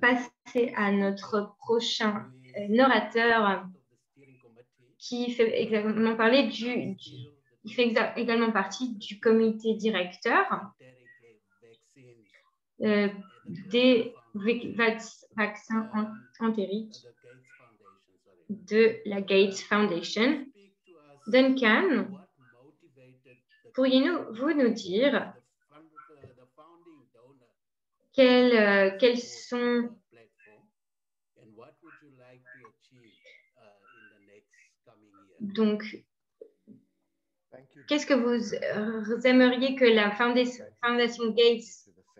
passer à notre prochain orateur qui fait également parler du, il fait également partie du comité directeur euh, des vaccins entériques de la Gates Foundation. Duncan, pourriez-vous nous dire quels, euh, sont donc qu'est-ce que vous aimeriez que la Fondation Gates,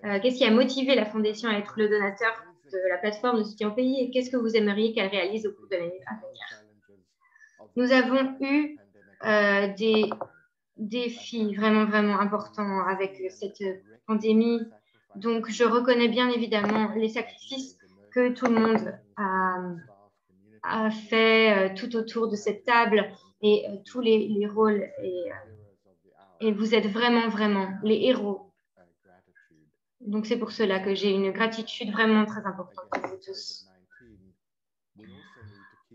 euh, qu'est-ce qui a motivé la Fondation à être le donateur de la plateforme de soutien au pays et qu'est-ce que vous aimeriez qu'elle réalise au cours de l'année à venir? Nous avons eu euh, des défis vraiment, vraiment importants avec cette pandémie. Donc, je reconnais bien évidemment les sacrifices que tout le monde a, fait euh, tout autour de cette table et tous les, les rôles et et vous êtes vraiment, vraiment les héros. Donc c'est pour cela que j'ai une gratitude vraiment très importante pour vous tous.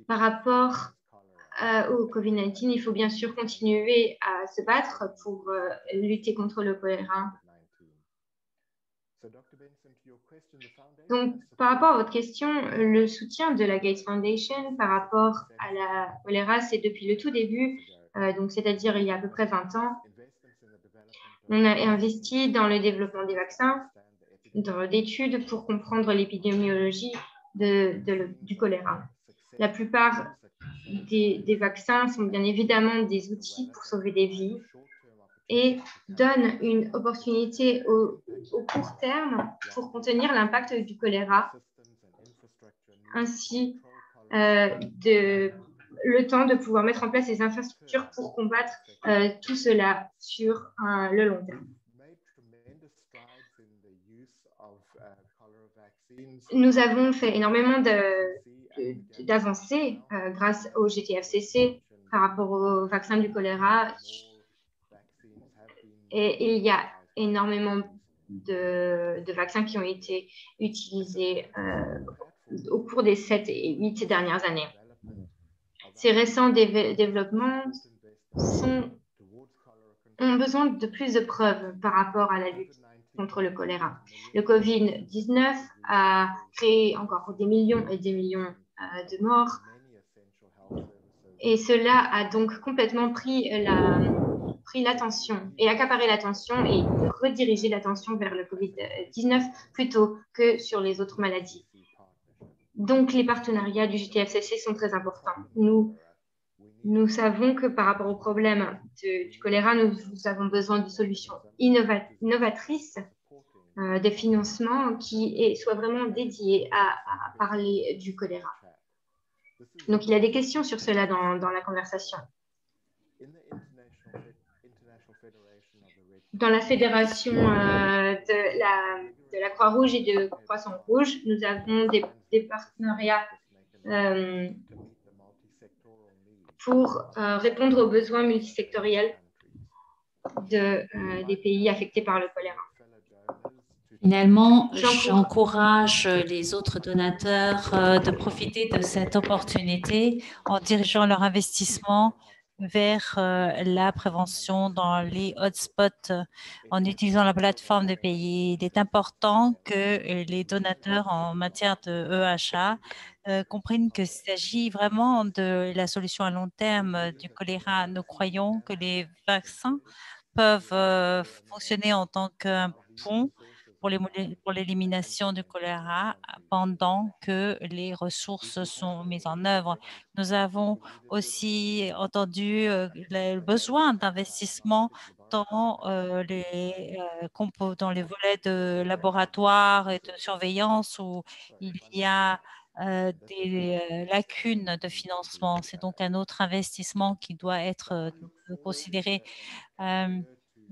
Par rapport euh, au Covid-19, il faut bien sûr continuer à se battre pour euh, lutter contre le choléra. Donc, par rapport à votre question, le soutien de la Gates Foundation par rapport à la choléra, c'est depuis le tout début, euh, donc c'est-à-dire il y a à peu près 20 ans, on a investi dans le développement des vaccins, dans d'études pour comprendre l'épidémiologie du choléra. La plupart des, vaccins sont bien évidemment des outils pour sauver des vies et donnent une opportunité au, court terme pour contenir l'impact du choléra, ainsi euh, de le temps de pouvoir mettre en place les infrastructures pour combattre euh, tout cela sur le long terme. Nous avons fait énormément d'avancées euh, grâce au GTFCC par rapport au vaccin du choléra. Et il y a énormément de, vaccins qui ont été utilisés euh, au cours des 7 et 8 dernières années. Ces récents développements ont besoin de plus de preuves par rapport à la lutte contre le choléra. Le Covid-19 a créé encore des millions et des millions euh, de morts. Et cela a donc complètement pris l'attention et accaparé l'attention et redirigé l'attention vers le Covid-19 plutôt que sur les autres maladies. Donc, les partenariats du GTFCC sont très importants. Nous, nous savons que par rapport au problème du choléra, nous, avons besoin de solutions innovatrices, euh, des financements qui soient vraiment dédiés à, parler du choléra. Donc, il y a des questions sur cela dans la conversation. Dans la fédération euh, de la de la Croix-Rouge et de Croissant-Rouge. Nous avons des, partenariats euh, pour euh, répondre aux besoins multisectoriels de, des pays affectés par le choléra. Finalement, j'encourage les autres donateurs de profiter de cette opportunité en dirigeant leur investissement vers euh, la prévention dans les hotspots en utilisant la plateforme de pays. Il est important que les donateurs en matière de EHA euh, comprennent qu'il s'agit vraiment de la solution à long terme du choléra. Nous croyons que les vaccins peuvent euh, fonctionner en tant qu'un pont pour l'élimination du choléra pendant que les ressources sont mises en œuvre. Nous avons aussi entendu euh, le besoin d'investissement dans, euh, les, euh, dans les volets de laboratoire et de surveillance où il y a des lacunes de financement. C'est donc un autre investissement qui doit être considéré.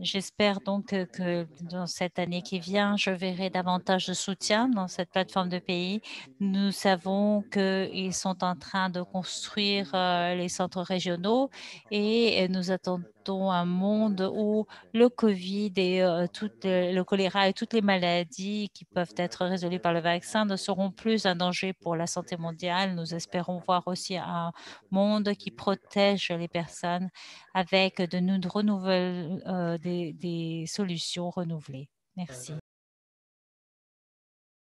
J'espère donc que dans cette année qui vient, je verrai davantage de soutien dans cette plateforme de pays. Nous savons qu'ils sont en train de construire euh, les centres régionaux et nous attendons un monde où le Covid et le choléra et toutes les maladies qui peuvent être résolues par le vaccin ne seront plus un danger pour la santé mondiale. Nous espérons voir aussi un monde qui protège les personnes avec de, des, des solutions renouvelées. Merci.